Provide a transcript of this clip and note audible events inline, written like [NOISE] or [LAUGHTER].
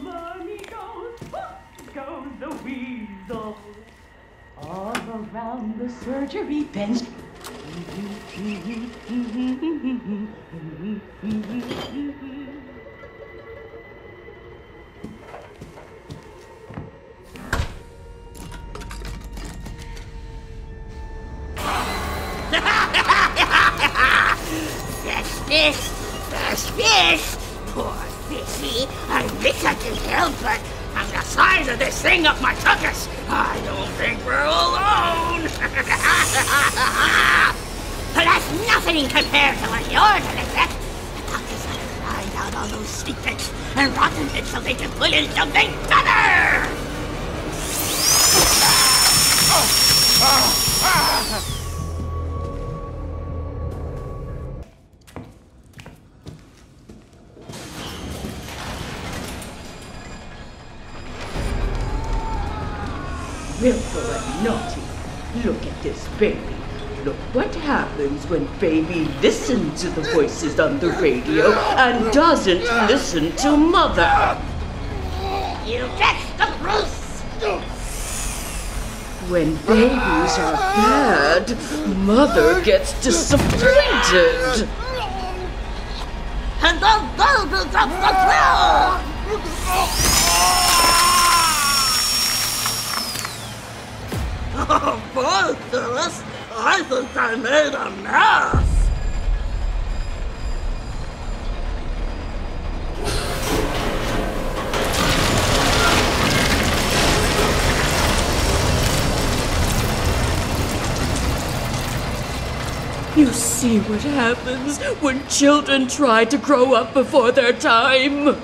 money goes, goes the weasel. All around the surgery bench. Fish! Fresh fish! Poor fishy! I wish I could help, but I'm the size of this thing up my tuchus. I don't think we're alone! [LAUGHS] but that's nothing compared to what you're gonna get! The doctors gotta find out all those secrets and rotten it so they can put in something better! Willful and naughty. Look at this baby. Look what happens when baby listens to the voices on the radio and doesn't listen to mother. You get the Bruce! When babies are bad, mother gets disappointed. And the babies of the world! Oh boy, I think I made a mess. You see what happens when children try to grow up before their time.